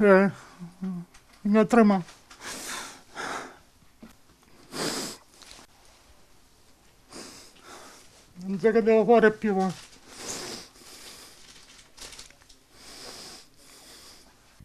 Non so che devo fare più.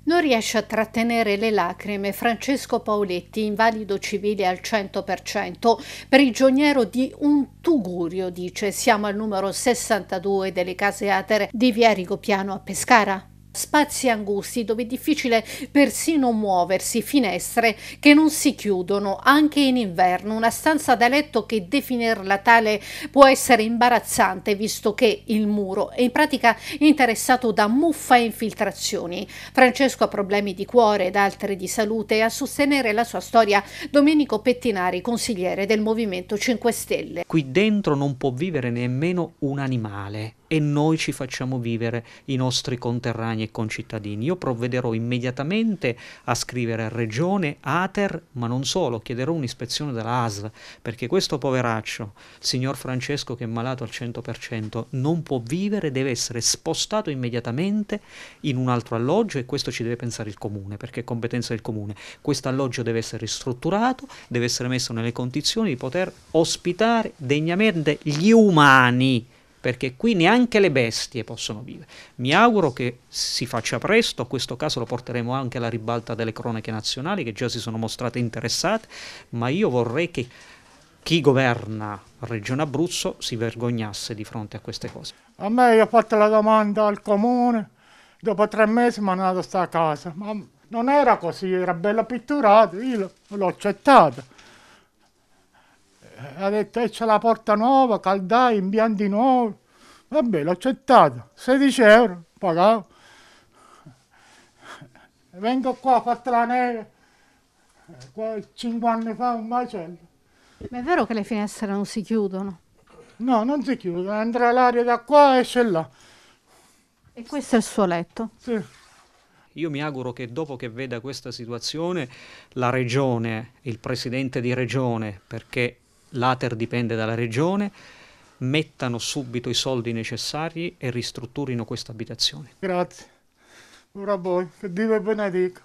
Non riesce a trattenere le lacrime Francesco Paoletti, invalido civile al 100%, prigioniero di un tugurio, dice. Siamo al numero 62 delle case atere di Via Rigopiano a Pescara spazi angusti dove è difficile persino muoversi, finestre che non si chiudono anche in inverno, una stanza da letto che definirla tale può essere imbarazzante visto che il muro è in pratica interessato da muffa e infiltrazioni. Francesco ha problemi di cuore ed altri di salute e a sostenere la sua storia Domenico Pettinari, consigliere del Movimento 5 Stelle. Qui dentro non può vivere nemmeno un animale e noi ci facciamo vivere i nostri conterranei e concittadini. Io provvederò immediatamente a scrivere a Regione, Ater, ma non solo, chiederò un'ispezione della ASL, perché questo poveraccio, il signor Francesco che è malato al 100%, non può vivere, deve essere spostato immediatamente in un altro alloggio e questo ci deve pensare il comune, perché è competenza del comune. Questo alloggio deve essere ristrutturato, deve essere messo nelle condizioni di poter ospitare degnamente gli umani perché qui neanche le bestie possono vivere. Mi auguro che si faccia presto, questo caso lo porteremo anche alla ribalta delle cronache nazionali che già si sono mostrate interessate, ma io vorrei che chi governa Regione Abruzzo si vergognasse di fronte a queste cose. A me ho fatto la domanda al comune, dopo tre mesi mi hanno dato questa casa, ma non era così, era bella pitturata, io l'ho accettata. Ha detto e c'è la porta nuova, caldai, impianti nuovi. Vabbè, l'ho accettato. 16 euro, pagavo. Vengo qua, ho fatto la neve. Qua, 5 anni fa un macello. Ma è vero che le finestre non si chiudono? No, non si chiude, entra l'aria da qua e esce là. E questo è il suo letto? Sì. Io mi auguro che dopo che veda questa situazione la regione, il presidente di regione, perché l'ATER dipende dalla regione, mettano subito i soldi necessari e ristrutturino questa abitazione. Grazie. Ora voi, che Dio vi benedica.